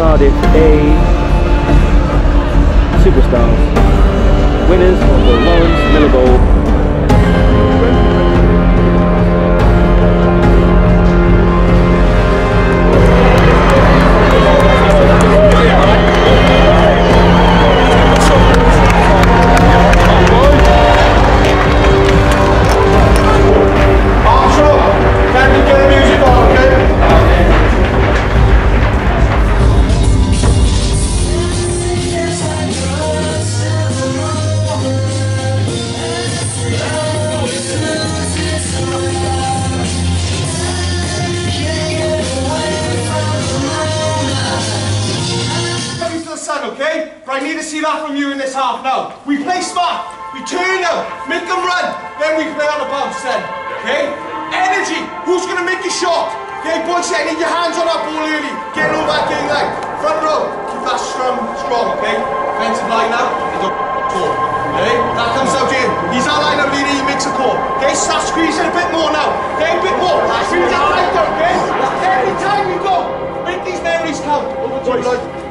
the Cardiff A Superstars, winners of the Lawrence Miller Bowl. Okay? Energy, who's gonna make your shot? Okay, boys, I need your hands on that ball early. Get over that game line. Front row, keep that strong, strong, okay? Defensive line now, and the call. Okay, that comes out in. He's our line up leader, he makes a call. Okay, start squeezing a bit more now. Okay, a bit more. Squeeze that right down, okay? Every time you go, make these memories count. Over you,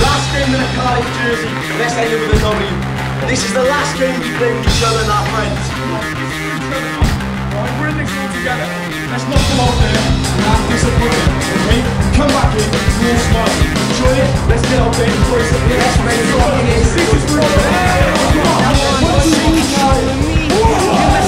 Last game in a Cardiff jersey. Let's end it with a W. This is the last game we play with each other and our friends. We're in this all together. Let's knock them out there and act disappointed. Okay? Come back in, real smart. Enjoy it. Let's get out there and play some Let's make it. This is real. Find you.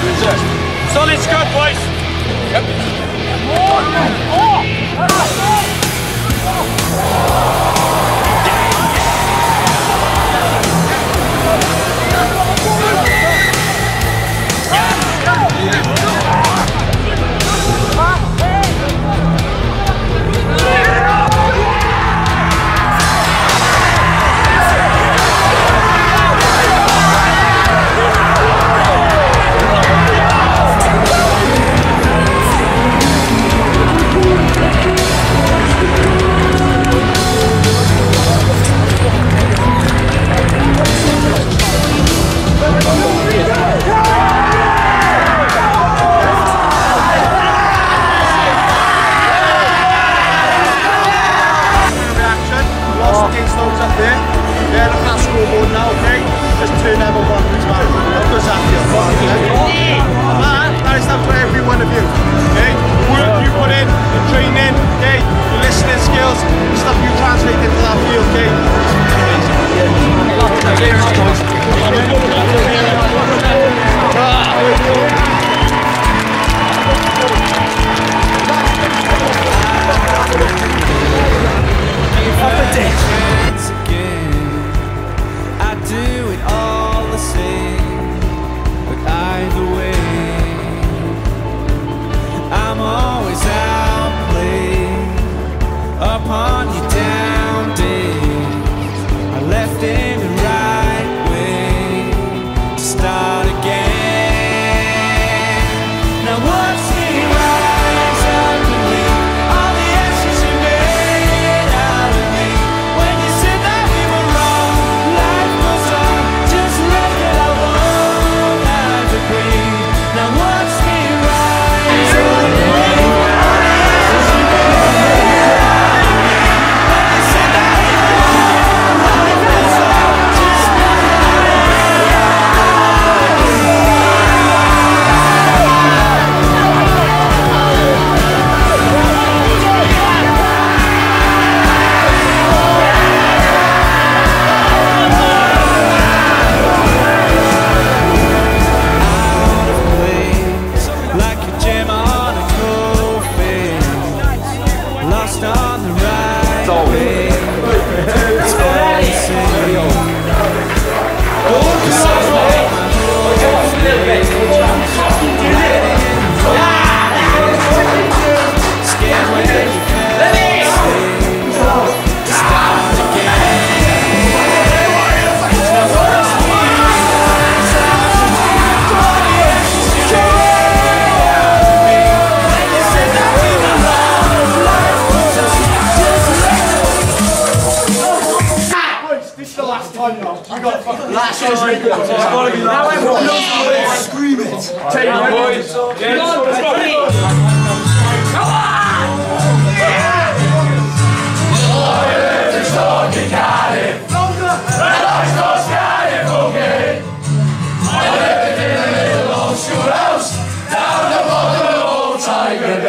Solid scud, boys. time. We got gotta scream it. Take it, boys. I lived in a little old schoolhouse down the bottom of old Tiger